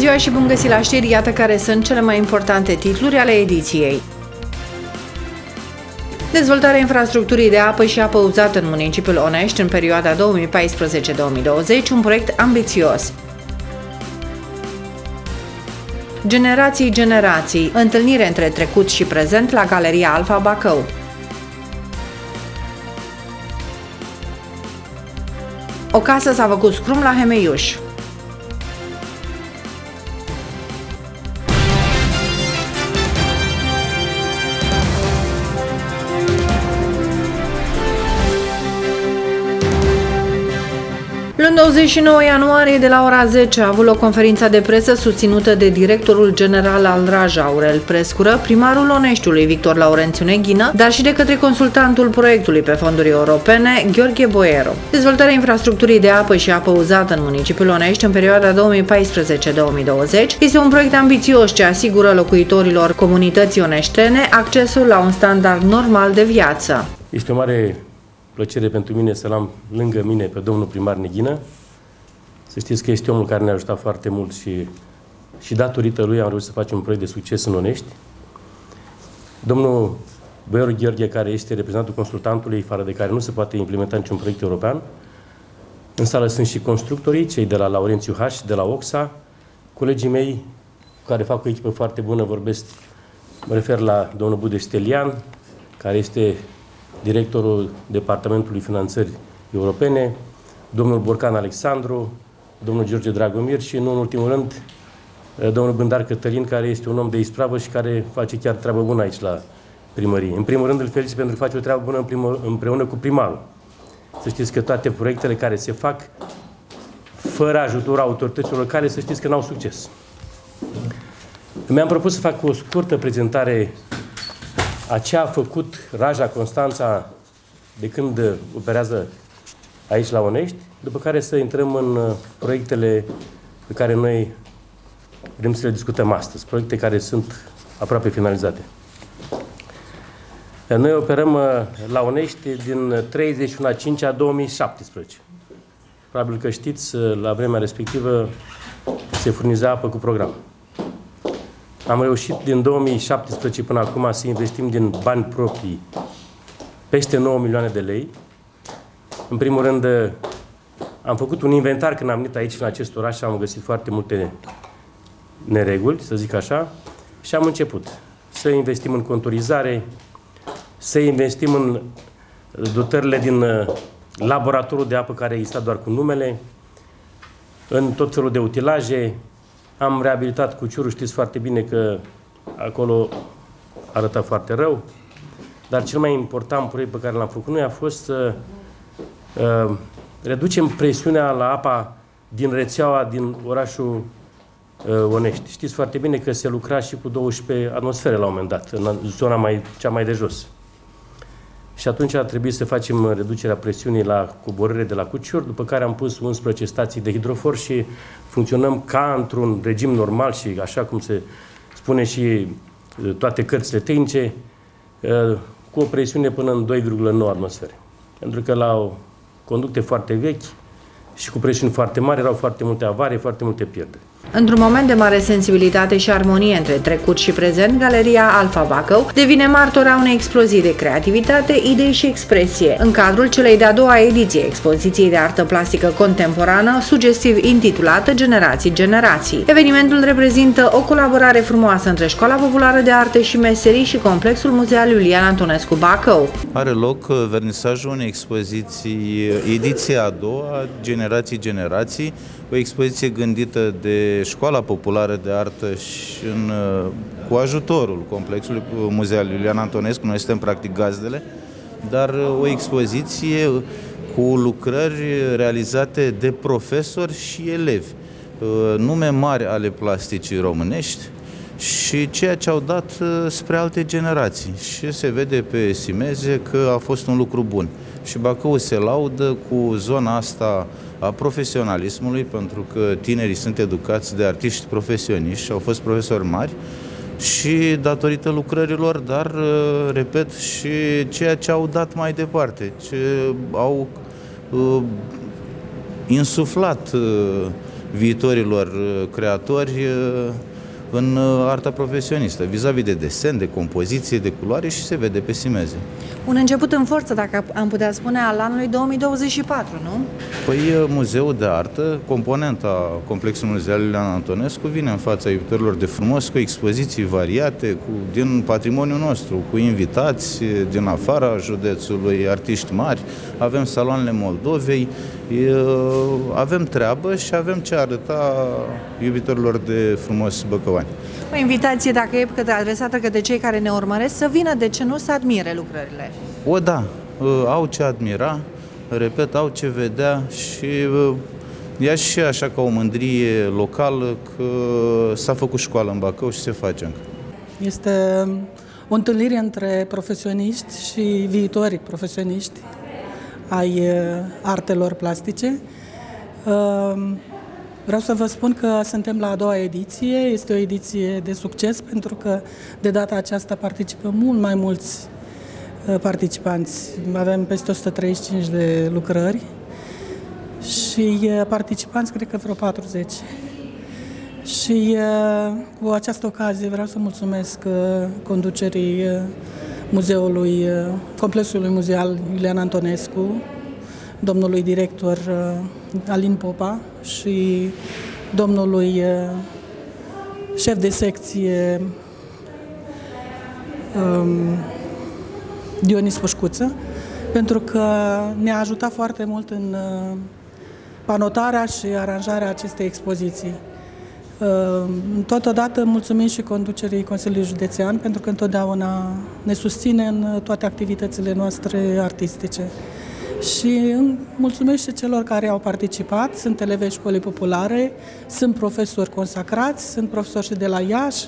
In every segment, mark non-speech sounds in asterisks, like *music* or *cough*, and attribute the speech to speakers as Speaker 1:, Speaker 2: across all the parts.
Speaker 1: Bună ziua și bun găsit la știri, iată care sunt cele mai importante titluri ale ediției. Dezvoltarea infrastructurii de apă și apă uzată în municipiul Onești în perioada 2014-2020, un proiect ambițios. Generații generații, întâlnire între trecut și prezent la Galeria Alfa Bacău. O casă s-a făcut scrum la Hemeiuș. 29 ianuarie de la ora 10 a avut o conferința de presă susținută de directorul general al RAJ Aurel Prescură, primarul Oneștiului Victor Laurențiu Neghină, dar și de către consultantul proiectului pe fonduri europene, Gheorghe Boero. Dezvoltarea infrastructurii de apă și apă uzată în municipiul Onești în perioada 2014-2020 este un proiect ambițios ce asigură locuitorilor comunității oneștene accesul la un standard normal de viață.
Speaker 2: Este o mare plăcere pentru mine să-l am lângă mine pe domnul primar Neghină. Să știți că este omul care ne-a ajutat foarte mult și, și datorită lui am reușit să facem un proiect de succes în Onești. Domnul Băior Gheorghe, care este reprezentantul consultantului, fără de care nu se poate implementa niciun proiect european. În sală sunt și constructorii, cei de la Laurențiu H, de la Oxa, colegii mei care fac o echipă foarte bună, vorbesc, mă refer la domnul Budeș Stelian, care este directorul Departamentului Finanțări Europene, domnul Borcan Alexandru, domnul George Dragomir și, nu în ultimul rând, domnul Bândar Cătălin, care este un om de ispravă și care face chiar treabă bună aici la primărie. În primul rând îl felicit pentru că face o treabă bună împreună cu primarul. Să știți că toate proiectele care se fac fără ajutorul autorităților locale, să știți că n-au succes. Mi-am propus să fac o scurtă prezentare a ce a făcut Raja Constanța de când operează aici la Onești, după care să intrăm în uh, proiectele pe care noi vrem să le discutăm astăzi, proiecte care sunt aproape finalizate. Noi operăm uh, la Onești din 31 a 5 a 2017. Probabil că știți, uh, la vremea respectivă se furniza apă cu program. Am reușit din 2017 până acum să investim din bani proprii peste 9 milioane de lei. În primul rând, am făcut un inventar când am venit aici, în acest oraș, și am găsit foarte multe nereguli, să zic așa, și am început să investim în conturizare, să investim în dotările din uh, laboratorul de apă care exista doar cu numele, în tot felul de utilaje, am reabilitat cuciurul, știți foarte bine că acolo arăta foarte rău, dar cel mai important proiect pe care l-am făcut noi a fost să uh, reducem presiunea la apa din rețeaua din orașul uh, Onești. Știți foarte bine că se lucra și cu 12 atmosfere la un moment dat, în zona mai, cea mai de jos. Și atunci a trebuit să facem reducerea presiunii la coborâre de la cuciuri, după care am pus 11 stații de hidrofor și funcționăm ca într-un regim normal și așa cum se spune și uh, toate cărțile tehnice, uh, cu o presiune până în 2,9 atmosfere. Pentru că la conducte foarte vechi și cu presiuni foarte mari erau foarte multe avarii, foarte multe pierderi.
Speaker 1: Într-un moment de mare sensibilitate și armonie între trecut și prezent, Galeria Alfa Bacău devine martora unei explozii de creativitate, idei și expresie, în cadrul celei de-a doua ediție expoziției de artă plastică contemporană, sugestiv intitulată Generații Generații. Evenimentul reprezintă o colaborare frumoasă între Școala Populară de Arte și Meserii și Complexul Muzeal Iulian Antonescu Bacău.
Speaker 3: Are loc uh, vernisajul unei expoziții, uh, ediția a doua, Generații Generații, o expoziție gândită de Școala Populară de Artă și în, uh, cu ajutorul Complexului Muzeal Iulian Antonescu, noi suntem practic gazdele, dar uh, o expoziție cu lucrări realizate de profesori și elevi, uh, nume mari ale plasticii românești, și ceea ce au dat spre alte generații. Și se vede pe Simeze că a fost un lucru bun. Și Bacău se laudă cu zona asta a profesionalismului, pentru că tinerii sunt educați de artiști profesioniști și au fost profesori mari și datorită lucrărilor, dar, uh, repet, și ceea ce au dat mai departe, ce au uh, insuflat uh, viitorilor uh, creatori uh, în uh, arta profesionistă, vis-a-vis de desen, de compoziție, de culoare și se vede pe simeze.
Speaker 1: Un început în forță, dacă am putea spune, al anului 2024, nu?
Speaker 3: Păi Muzeul de Artă, componenta Complexului Muzeal Iulian Antonescu, vine în fața iubitorilor de frumos cu expoziții variate cu, din patrimoniul nostru, cu invitați din afara județului, artiști mari, avem saloanele Moldovei, avem treabă și avem ce arăta iubitorilor de frumos băcăvani.
Speaker 1: O invitație, dacă e către, adresată către cei care ne urmăresc, să vină, de ce nu, să admire lucrările.
Speaker 3: O, da, au ce admira, repet, au ce vedea și ea și așa ca o mândrie locală că s-a făcut școală în Bacău și se face încă.
Speaker 4: Este o întâlnire între profesioniști și viitori profesioniști ai artelor plastice. Vreau să vă spun că suntem la a doua ediție, este o ediție de succes pentru că de data aceasta participă mult mai mulți participanți. Avem peste 135 de lucrări și participanți cred că vreo 40. Și cu această ocazie vreau să mulțumesc conducerii muzeului, complexului muzeal Iulian Antonescu, domnului director Alin Popa și domnului șef de secție Dionis Pușcuță, pentru că ne-a ajutat foarte mult în panotarea și aranjarea acestei expoziții. Totodată mulțumim și conducerii Consiliului Județean pentru că întotdeauna ne susține în toate activitățile noastre artistice. Și mulțumesc și celor care au participat, sunt elevi școlii populare, sunt profesori consacrați, sunt profesori și de la Iași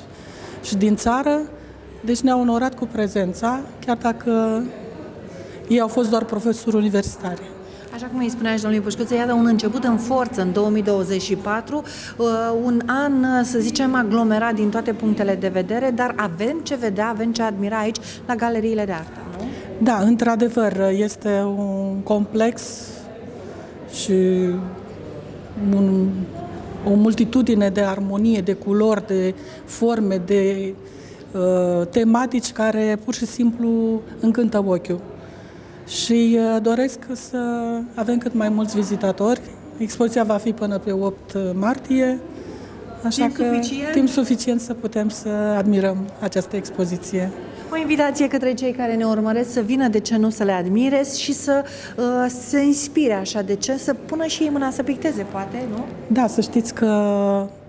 Speaker 4: și din țară, deci ne-au onorat cu prezența, chiar dacă ei au fost doar profesori universitari.
Speaker 1: Așa cum îi spunea și domnului Pușcuță, iată un început în forță în 2024, uh, un an, uh, să zicem, aglomerat din toate punctele de vedere, dar avem ce vedea, avem ce admira aici la galeriile de artă, nu?
Speaker 4: Da, într-adevăr, este un complex și un, o multitudine de armonie, de culori, de forme, de uh, tematici care pur și simplu încântă ochiul și uh, doresc să avem cât mai mulți vizitatori. Expoziția va fi până pe 8 martie, așa timp că suficient? timp suficient să putem să admirăm această expoziție.
Speaker 1: O invitație către cei care ne urmăresc să vină, de ce nu, să le admire și să uh, se inspire așa, de ce, să pună și ei mâna să picteze, poate, nu?
Speaker 4: Da, să știți că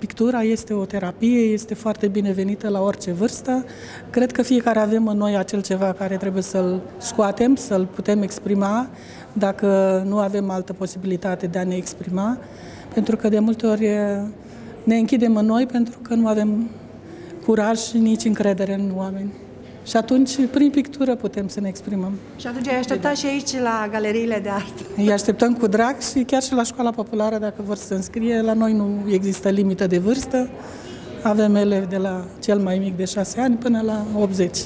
Speaker 4: pictura este o terapie, este foarte binevenită la orice vârstă. Cred că fiecare avem în noi acel ceva care trebuie să-l scoatem, să-l putem exprima, dacă nu avem altă posibilitate de a ne exprima, pentru că de multe ori ne închidem în noi pentru că nu avem curaj și nici încredere în oameni. Și atunci, prin pictură, putem să ne exprimăm.
Speaker 1: Și atunci ai așteptat și aici la galeriile de artă.
Speaker 4: Îi așteptăm cu drag și chiar și la școala populară, dacă vor să se înscrie. La noi nu există limită de vârstă. Avem elevi de la cel mai mic de 6 ani până la 80.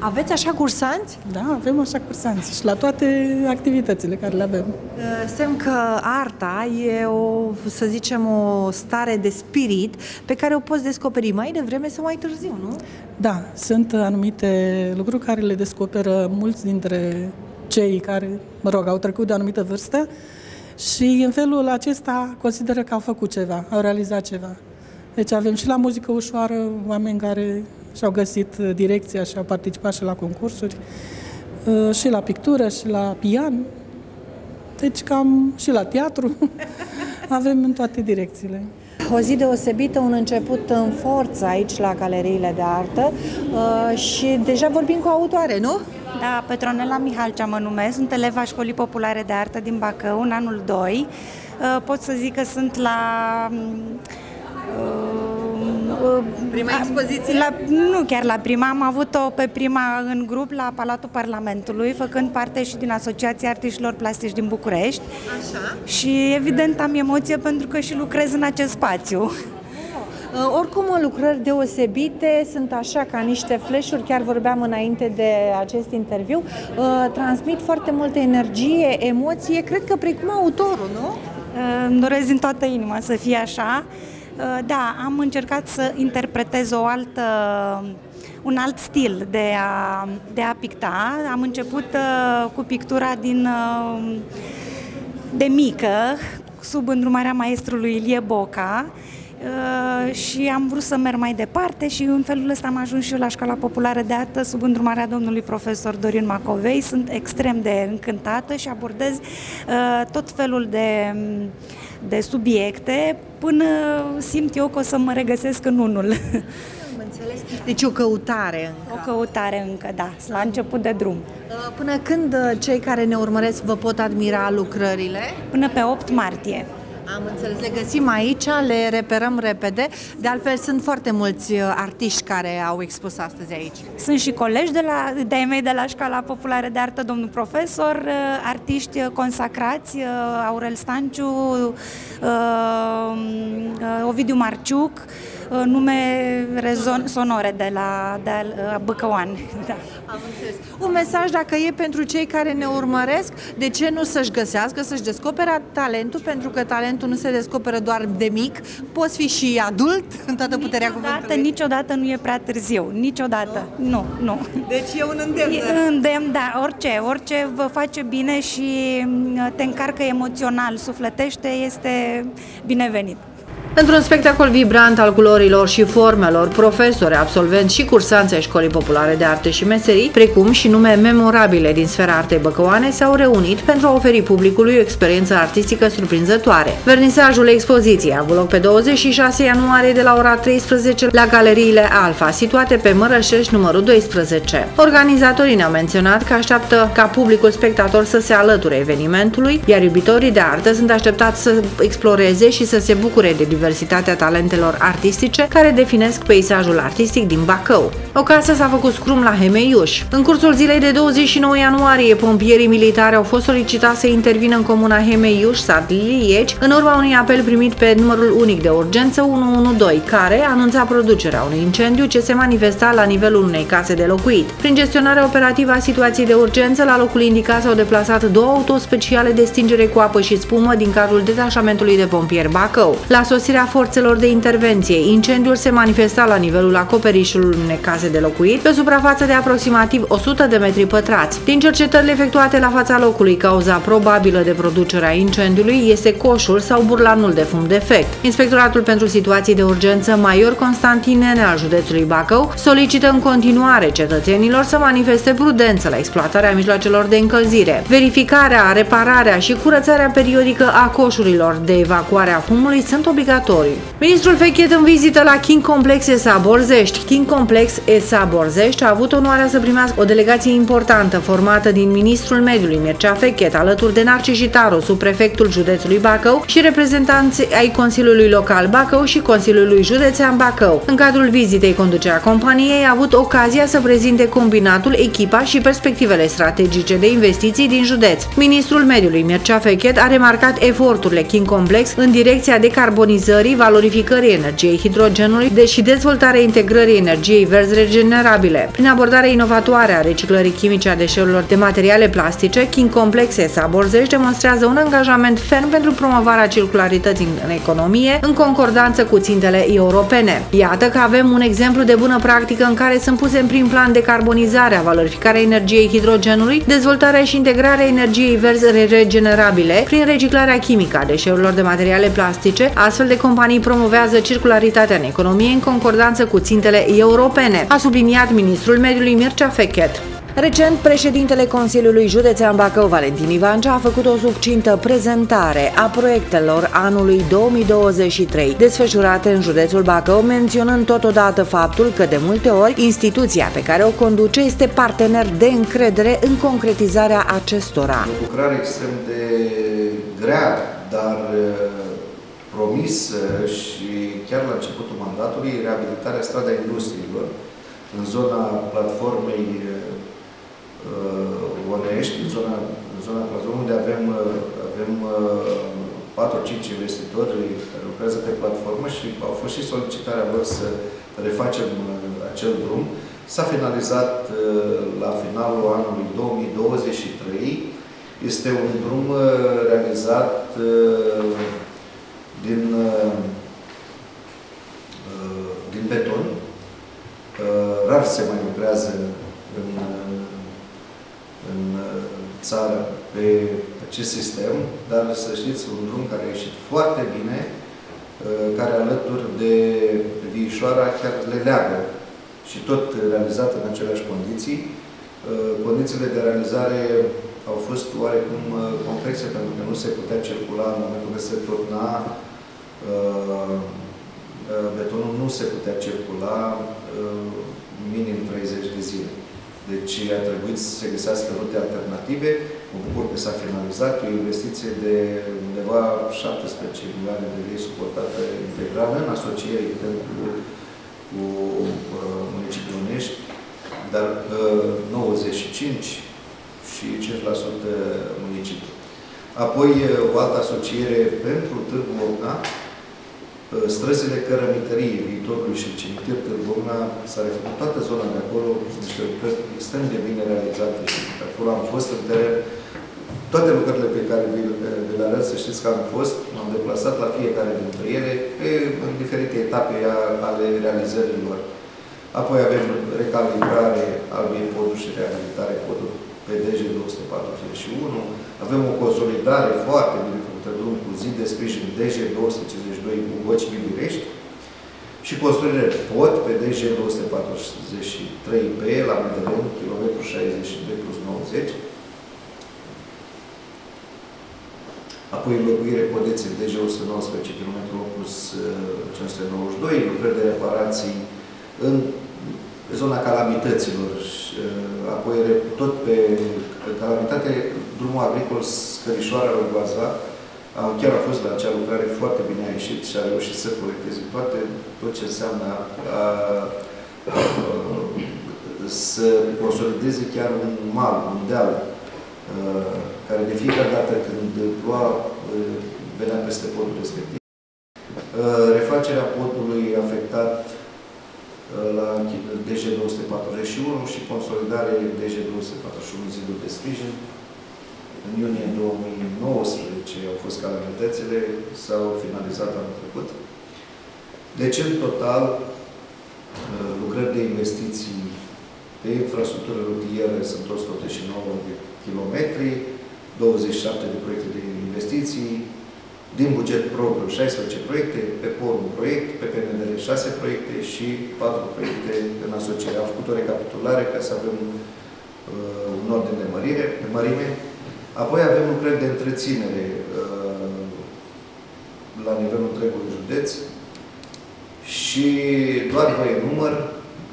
Speaker 1: Aveți așa cursanți?
Speaker 4: Da, avem așa cursanți și la toate activitățile care le avem. Uh,
Speaker 1: semn că arta e o, să zicem, o stare de spirit pe care o poți descoperi mai devreme sau mai târziu, nu?
Speaker 4: Da, sunt anumite lucruri care le descoperă mulți dintre cei care, mă rog, au trecut de o anumită vârstă și în felul acesta consideră că au făcut ceva, au realizat ceva. Deci avem și la muzică ușoară oameni care și-au găsit direcția și au participat și la concursuri, uh, și la pictură, și la pian, deci cam și la teatru, *laughs* avem în toate direcțiile.
Speaker 1: O zi deosebită, un început în forță aici la galeriile de artă uh, și deja vorbim cu autoare, nu?
Speaker 5: Da, Petronela Mihalcea mă numesc, sunt eleva Școlii Populare de Artă din Bacău, în anul 2. Uh, pot să zic că sunt la
Speaker 1: Prima expoziție?
Speaker 5: La, nu chiar la prima, am avut-o pe prima în grup la Palatul Parlamentului, făcând parte și din Asociația Artiștilor Plastici din București.
Speaker 1: Așa.
Speaker 5: Și evident am emoție pentru că și lucrez în acest spațiu.
Speaker 1: Uh, oricum, lucrări deosebite sunt așa ca niște flash-uri, chiar vorbeam înainte de acest interviu, uh, transmit foarte multă energie, emoție, cred că precum autorul, nu?
Speaker 5: îmi doresc din toată inima să fie așa. Da, am încercat să interpretez o altă un alt stil de a, de a picta. Am început uh, cu pictura din uh, de mică, sub îndrumarea maestrului Ilie Boca uh, și am vrut să merg mai departe și în felul ăsta am ajuns și eu la Școala Populară de Artă sub îndrumarea domnului profesor Dorin Macovei. Sunt extrem de încântată și abordez uh, tot felul de, de subiecte până simt eu că o să mă regăsesc în unul.
Speaker 1: înțeles. Deci o căutare încă.
Speaker 5: O căutare încă, da, la început de drum.
Speaker 1: Uh, până când uh, cei care ne urmăresc vă pot admira lucrările?
Speaker 5: Până pe 8 martie.
Speaker 1: Am înțeles, le găsim aici, le reperăm repede. De altfel, sunt foarte mulți uh, artiști care au expus astăzi aici.
Speaker 5: Sunt și colegi de, la, de mei de la Școala Populară de Artă, domnul profesor, artiști consacrați, Aurel Stanciu, Ovidiu Marciuc, nume rezon, sonore de la, de la Băcăoan. *laughs* Da.
Speaker 1: Am înțeles. Un mesaj dacă e pentru cei care ne urmăresc, de ce nu să-și găsească, să-și descopere talentul, pentru că talentul nu se descoperă doar de mic, poți fi și adult *laughs* în toată puterea
Speaker 5: niciodată,
Speaker 1: cuvântului.
Speaker 5: Niciodată nu e prea târziu, niciodată. Nu, nu.
Speaker 1: Deci e un îndemn.
Speaker 5: E îndemn, da, orice, orice vă face bine și mm, te încarcă emoțional, sufletește, este binevenit.
Speaker 1: Într-un spectacol vibrant al culorilor și formelor, profesori, absolvenți și cursanți ai Școlii Populare de Arte și Meserii, precum și nume memorabile din sfera artei băcăoane, s-au reunit pentru a oferi publicului o experiență artistică surprinzătoare. Vernisajul expoziției a avut loc pe 26 ianuarie de la ora 13 la galeriile Alfa, situate pe Mărășești numărul 12. Organizatorii ne-au menționat că așteaptă ca publicul spectator să se alăture evenimentului, iar iubitorii de artă sunt așteptați să exploreze și să se bucure de diversitatea talentelor artistice care definesc peisajul artistic din Bacău. O casă s-a făcut scrum la Hemeiuș. În cursul zilei de 29 ianuarie, pompierii militari au fost solicitați să intervină în comuna Hemeiuș, sat Lilieci, în urma unui apel primit pe numărul unic de urgență 112, care anunța producerea unui incendiu ce se manifesta la nivelul unei case de locuit. Prin gestionarea operativă a situației de urgență, la locul indicat s-au deplasat două autospeciale de stingere cu apă și spumă din cadrul detașamentului de pompieri Bacău. La sosirea forțelor de intervenție, incendiul se manifesta la nivelul acoperișului unei case de locuit, pe o suprafață de aproximativ 100 de metri pătrați. Din cercetările efectuate la fața locului, cauza probabilă de producerea incendiului este coșul sau burlanul de fum defect. Inspectoratul pentru situații de urgență Major Constantin Nene al județului Bacău solicită în continuare cetățenilor să manifeste prudență la exploatarea mijloacelor de încălzire. Verificarea, repararea și curățarea periodică a coșurilor de evacuare a fumului sunt obligatorii. Ministrul Fechet în vizită la King Complex ESA Borzești. King Complex ESA Borzești a avut onoarea să primească o delegație importantă formată din ministrul mediului Mircea Fechet, alături de Narcis Jitaru, subprefectul județului Bacău și reprezentanți ai Consiliului Local Bacău și Consiliului Județean Bacău. În cadrul vizitei, conducerea companiei a avut ocazia să prezinte combinatul, echipa și perspectivele strategice de investiții din județ. Ministrul mediului Mircea Fechet a remarcat eforturile King Complex în direcția decarbonizării, valorificării energiei hidrogenului și dezvoltarea integrării energiei verzi regenerabile. Prin abordarea inovatoare a reciclării chimice a deșeurilor de materiale plastice, King Complex ESA Borzești demonstrează un angajament ferm pentru promovarea circularității în economie, în concordanță cu țintele europene. Iată că avem un exemplu de bună practică în care sunt puse în prim plan decarbonizarea, valorificarea energiei hidrogenului, dezvoltarea și integrarea energiei verzi regenerabile prin reciclarea chimică a deșeurilor de materiale plastice, astfel de companii promovează circularitatea în economie în concordanță cu țintele europene, a subliniat ministrul mediului Mircea Fechet. Recent, președintele Consiliului Județean Bacău, Valentin Ivancea, a făcut o succintă prezentare a proiectelor anului 2023 desfășurate în județul Bacău, menționând totodată faptul că de multe ori instituția pe care o conduce este partener de încredere în concretizarea acestora.
Speaker 6: O lucrare extrem de grea, dar promis și chiar la începutul mandatului reabilitarea strada industriilor în zona platformei uh, Onești, în zona, în zona platformei unde avem, uh, avem uh, 4-5 investitori care lucrează pe platformă și au fost și solicitarea lor să refacem uh, acel drum. S-a finalizat uh, la finalul anului 2023 Este un drum uh, realizat uh, din, uh, din beton. Rar se mai lucrează în, în țară pe acest sistem, dar să știți, un drum care a ieșit foarte bine, care alături de Viișoara chiar le leagă și tot realizat în aceleași condiții. Condițiile de realizare au fost oarecum uh, complexe pentru că nu se putea circula în momentul când se turna uh, uh, betonul nu se putea circula minim 30 de zile. Deci a trebuit să se găsească rute alternative. Mă bucur că s-a finalizat. E o investiție de undeva 17 milioane de lei suportată integral în asociere cu, cu uh, municipiul Unești, dar uh, 95 și 5% municipiu. Apoi, o altă asociere pentru Târgu Ogna, străzile cărămitărie viitorului și cimitir Târgu Ogna, s-a refăcut toată zona de acolo, sunt niște lucrări extrem de bine realizate și acolo am fost în teren. Toate lucrările pe care vi, le arăt, să știți că am fost, m-am deplasat la fiecare dintre ele, pe, în diferite etape ale realizărilor. Apoi avem recalibrare al poduri și reabilitare poduri pe DG 241. Avem o consolidare foarte bine făcută drum cu zi de sprijin DG 252 cu Boci Bibirești și construire pod pe DG 243B la Mădăleni, kilometru 62 plus 90. Apoi înlocuire podeței DG 119 km plus 592, uh, lucrări de reparații în zona calamităților, uh, apoi tot pe calamitate, drumul agricol Scărișoara Rogoaza, chiar a fost la acea lucrare foarte bine a ieșit și a reușit să colecteze toate, tot ce înseamnă a, a, a, să consolideze chiar un mal, un deal, a, care de fiecare dată când ploua, venea peste podul respectiv. Refacerea podului afectat la DG 241 și consolidare DG 241 zidul de sprijin. În iunie 2019 au fost calamitățile, s-au finalizat anul trecut. Deci, în total, uh, lucrări de investiții pe infrastructură rutieră sunt 189 de kilometri, 27 de proiecte de investiții, din buget propriu 16 proiecte, pe POR un proiect, pe PNDR 6 proiecte și 4 proiecte în asociere. Am făcut o recapitulare ca să avem uh, un ordine de, mărire, de mărime. Apoi avem un proiect de întreținere uh, la nivelul întregului județ și doar vă număr,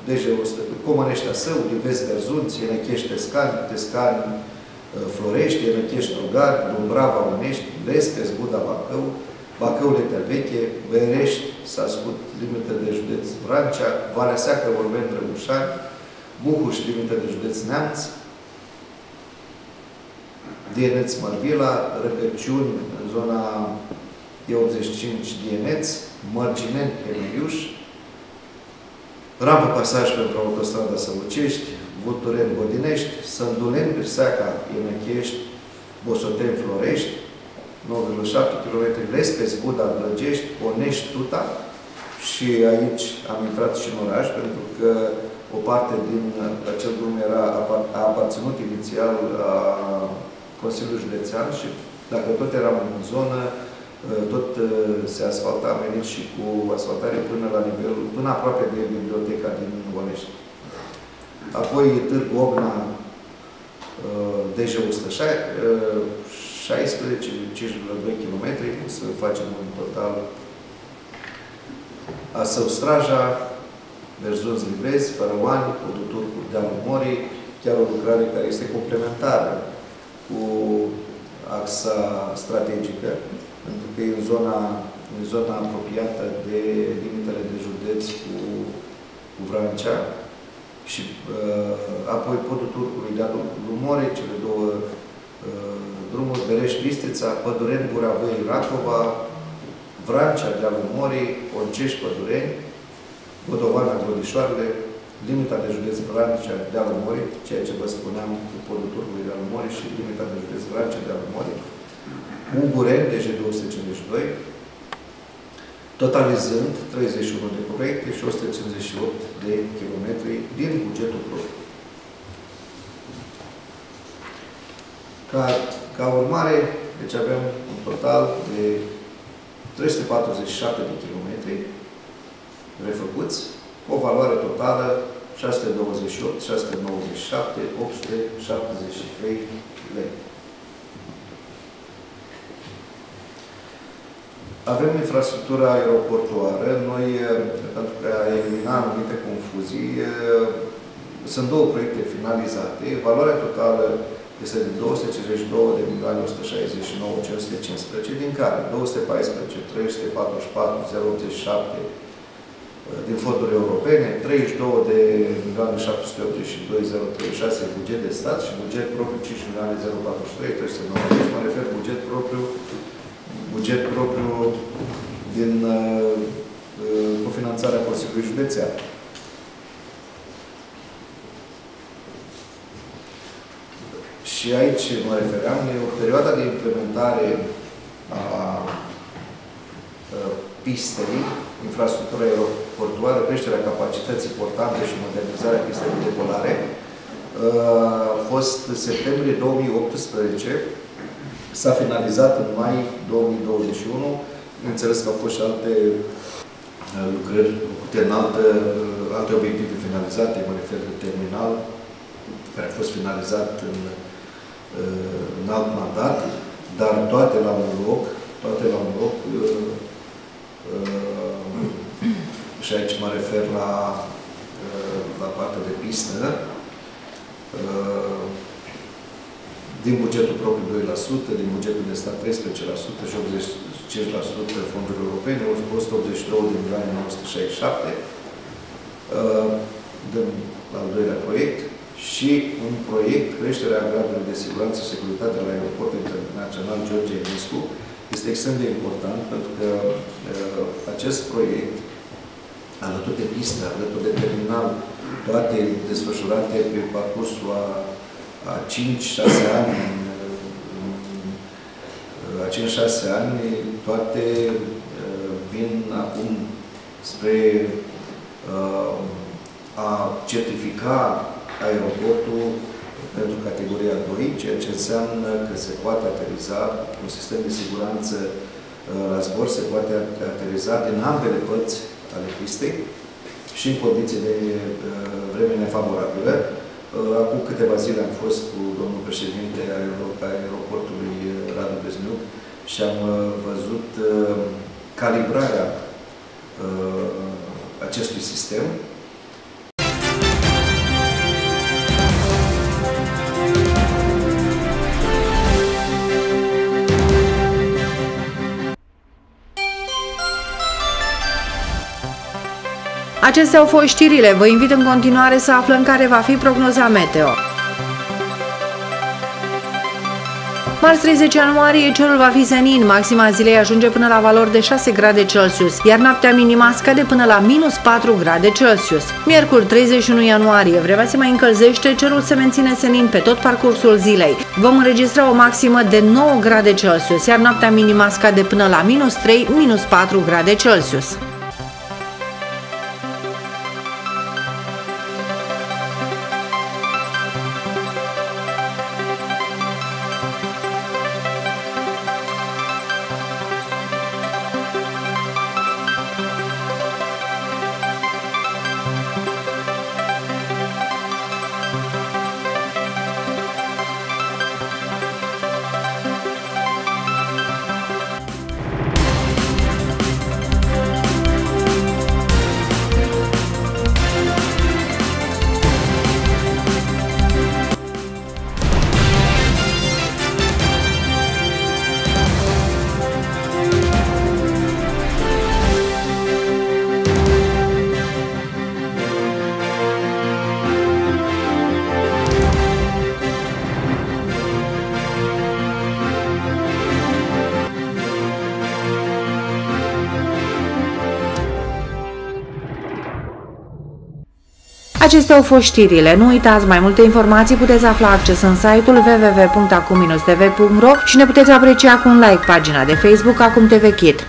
Speaker 6: deja o să Comăneștea Său, Livezi Berzunți, Enechește Tescani, Tescani, Florești, Erăchești, Rugari, Dumbrava, Unești, Lespes, Buda, Bacău, Bacău, Leterveche, Berești, Sascut, limită de județ Vrancea, Valea Seacă, Vorbeni, Drăgușani, Buhuș, limită de județ Neamț, Dieneț, Mărvila, Răcăciuni, în zona E85, Dieneț, Mărgineni, Emiliuș, Rampă pasaj pentru autostrada Sălucești, Vultureni, Godinești, Sânduleni, Birseaca, Ienechești, Bosoteni, Florești, 9,7 km, Lespes, Buda, Blăgești, Onești, Tuta. Și aici am intrat și în oraș pentru că o parte din acel drum era, a aparținut inițial a Consiliului Județean și dacă tot eram în zonă, tot se asfalta, am venit și cu asfaltare până la nivelul, până aproape de biblioteca din Onești. Apoi Târgu Ogna, deja 116, 5,2 km, să facem un total Asău Straja, Berzunz Livezi, Fărăoani, Podutur cu Dealul Morii, chiar o lucrare care este complementară cu axa strategică, pentru că e în zona, în zona apropiată de limitele de județ cu, cu Vrancea, și uh, apoi podul Turcului. De Lumore, cele două uh, drumuri, Berești, Bistrița, Pădureni, Buravăi, Racova, Vrancea, de Morii, Oncești, Pădureni, Godovana, Glodișoarele, limita de județ Vrancea de Mori, ceea ce vă spuneam cu podul Turcului de Mori și limita de județ Vrancea de Mori, Ugure, DG 252, totalizând 31 de proiecte și 158 de kilometri din bugetul propriu. Ca, ca urmare, deci avem un total de 347 de kilometri refăcuți, o valoare totală 628, 697, 873 lei. Avem infrastructura aeroportuară. Noi, pentru că a elimina anumite confuzii, sunt două proiecte finalizate. Valoarea totală este de 252 de milioane 169 515, din care 214 344 087 din fonduri europene, 32 de milioane 782 036 buget de stat și buget propriu 5 milioane 043 390. Mă refer buget propriu buget propriu din uh, uh, cofinanțarea Consiliului Județean. Și aici mă refeream, e o perioadă de implementare a, a pistei, infrastructura aeroportuară, creșterea capacității portante și modernizarea pistei de decolare. A fost septembrie 2018, s-a finalizat în mai 2021. Înțeles că au fost și alte lucrări făcute în alte, alte obiective finalizate, mă refer de terminal, care a fost finalizat în în alt mandat, dar toate la un loc, toate la un loc, uh, uh, și aici mă refer la, uh, la partea de pistă, din bugetul propriu 2%, din bugetul de stat 13% și 85% fonduri europene, 182 de milioane 967. Dăm la al doilea proiect și un proiect, creșterea gradului de siguranță și securitate la aeroportul internațional George Enescu, este extrem de important pentru că uh, acest proiect, alături de pistă, alături de terminal, toate desfășurate pe parcursul a, a 5-6 ani, a 5-6 ani, toate uh, vin acum spre uh, a certifica aeroportul pentru categoria 2, ceea ce înseamnă că se poate ateriza un sistem de siguranță uh, la zbor, se poate ateriza din ambele părți ale pistei și în condiții de uh, vreme nefavorabilă. Uh, acum câteva zile am fost cu domnul președinte al aeroportului Radu Bezmiuc și am văzut calibrarea acestui sistem
Speaker 1: Acestea au fost știrile. Vă invit în continuare să aflăm care va fi prognoza meteo. Marți 30 ianuarie, cerul va fi senin, maxima zilei ajunge până la valori de 6 grade Celsius, iar noaptea minima scade până la minus 4 grade Celsius. Miercuri 31 ianuarie, vremea se mai încălzește, cerul se menține senin pe tot parcursul zilei. Vom înregistra o maximă de 9 grade Celsius, iar noaptea minima scade până la minus 3, minus 4 grade Celsius. Acestea au fost știrile. Nu uitați, mai multe informații puteți afla acces în site-ul www.acum-tv.ro și ne puteți aprecia cu un like pagina de Facebook Acum TV Kit.